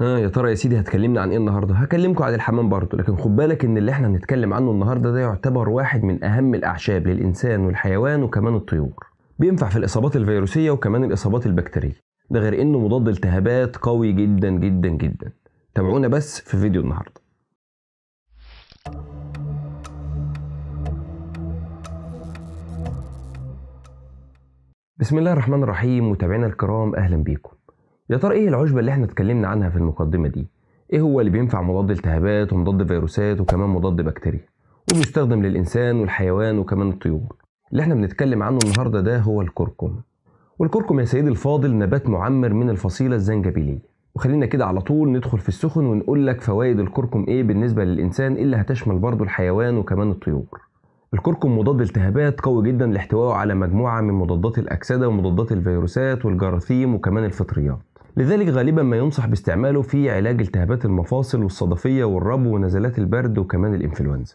ها يا ترى يا سيدي هتكلمنا عن إيه النهارده؟ هكلمكم عن الحمام برضه لكن خد بالك إن اللي إحنا هنتكلم عنه النهارده ده يعتبر واحد من أهم الأعشاب للإنسان والحيوان وكمان الطيور. بينفع في الإصابات الفيروسية وكمان الإصابات البكتيرية. ده غير إنه مضاد التهابات قوي جدا جدا جدا. تابعونا بس في فيديو النهارده. بسم الله الرحمن الرحيم متابعينا الكرام أهلا بيكم. يا ترى إيه العشبه اللي إحنا اتكلمنا عنها في المقدمة دي؟ إيه هو اللي بينفع مضاد التهابات ومضاد فيروسات وكمان مضاد بكتيريا؟ وبيستخدم للإنسان والحيوان وكمان الطيور. اللي إحنا بنتكلم عنه النهارده ده هو الكركم. والكركم يا سيدي الفاضل نبات معمر من الفصيلة الزنجبيلية. وخلينا كده على طول ندخل في السخن ونقول لك فوائد الكركم إيه بالنسبة للإنسان اللي هتشمل برضه الحيوان وكمان الطيور. الكركم مضاد التهابات قوي جدا لاحتوائه على مجموعة من مضادات الأكسدة ومضادات الفيروسات والجراثيم وكمان الفطريات. لذلك غالبا ما ينصح باستعماله في علاج التهابات المفاصل والصدفية والربو ونزلات البرد وكمان الإنفلونزا.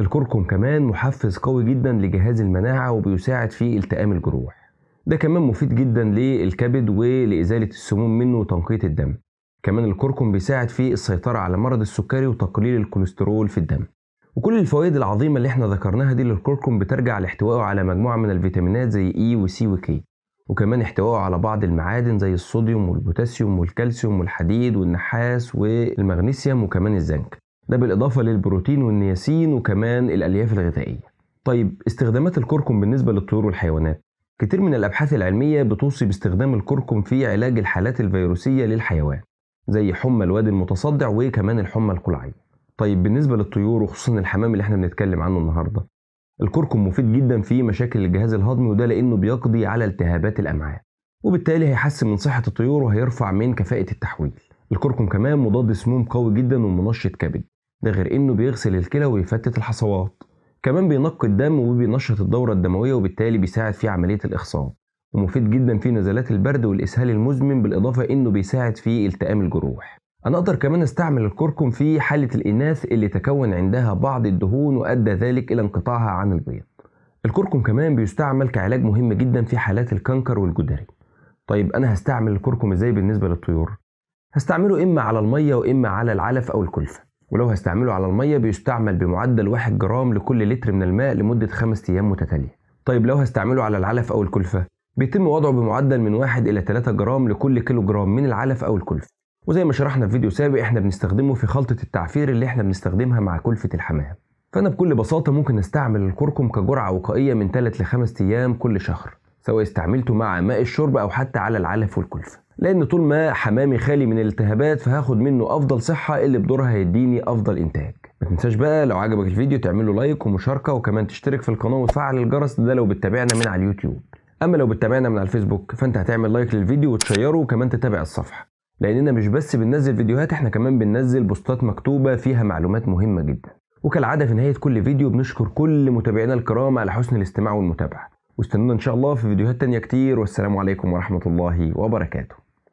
الكركم كمان محفز قوي جدا لجهاز المناعة وبيساعد في التئام الجروح. ده كمان مفيد جدا للكبد ولإزالة السموم منه وتنقية الدم. كمان الكركم بيساعد في السيطرة على مرض السكري وتقليل الكوليسترول في الدم. وكل الفوائد العظيمة اللي إحنا ذكرناها دي للكركم بترجع لاحتوائه على مجموعة من الفيتامينات زي E و C و K وكمان احتوائه على بعض المعادن زي الصوديوم والبوتاسيوم والكالسيوم والحديد والنحاس والمغنيسيوم وكمان الزنك. ده بالإضافة للبروتين والنياسين وكمان الألياف الغذائية. طيب استخدامات الكركم بالنسبة للطيور والحيوانات. كتير من الأبحاث العلمية بتوصي باستخدام الكركم في علاج الحالات الفيروسية للحيوان زي حمى الوادي المتصدع وكمان الحمى القلاعية طيب بالنسبة للطيور وخصوصا الحمام اللي إحنا بنتكلم عنه النهارده الكركم مفيد جدا في مشاكل الجهاز الهضمي وده لأنه بيقضي على التهابات الأمعاء وبالتالي هيحسن من صحة الطيور وهيرفع من كفاءة التحويل. الكركم كمان مضاد سموم قوي جدا ومنشط كبد ده غير إنه بيغسل الكلى ويفتت الحصوات. كمان بينقي الدم وبينشط الدورة الدموية وبالتالي بيساعد في عملية الإخصاب ومفيد جدا في نزلات البرد والإسهال المزمن بالإضافة إنه بيساعد في التئام الجروح. أنا أقدر كمان أستعمل الكركم في حالة الإناث اللي تكون عندها بعض الدهون وأدى ذلك إلى انقطاعها عن البيض. الكركم كمان بيستعمل كعلاج مهم جدا في حالات ال canker والجدري. طيب أنا هستعمل الكركم إزاي بالنسبة للطيور؟ هستعمله إما على المية وإما على العلف أو الكلفة. ولو هستعمله على المية بيستعمل بمعدل 1 جرام لكل لتر من الماء لمدة 5 أيام متتالية. طيب لو هستعمله على العلف أو الكلفة بيتم وضعه بمعدل من 1 إلى 3 جرام لكل كيلو جرام من العلف أو الكلفة. وزي ما شرحنا في فيديو سابق إحنا بنستخدمه في خلطة التعفير اللي إحنا بنستخدمها مع كلفة الحمام. فأنا بكل بساطة ممكن أستعمل الكركم كجرعة وقائية من 3 ل 5 أيام كل شهر سواء استعملته مع ماء الشرب أو حتى على العلف والكلفة. لأن طول ما حمامي خالي من الالتهابات فهاخد منه أفضل صحة اللي بدورها هيديني أفضل إنتاج. ما تنساش بقى لو عجبك الفيديو تعمله like ومشاركة وكمان تشترك في القناة وتفعل الجرس ده لو بتتابعنا من على اليوتيوب. أما لو بتتابعنا من على الفيسبوك فأنت هتعمل like للفيديو وت share ه وكمان تتابع الصفحة. لاننا مش بس بننزل فيديوهات إحنا كمان بننزل بوستات مكتوبة فيها معلومات مهمة جدا. وكالعادة في نهاية كل فيديو بنشكر كل متابعينا الكرام على حسن الاستماع والمتابعة. واستنونا إن شاء الله في فيديوهات تانية كتير والسلام عليكم ورحمة الله وبركاته.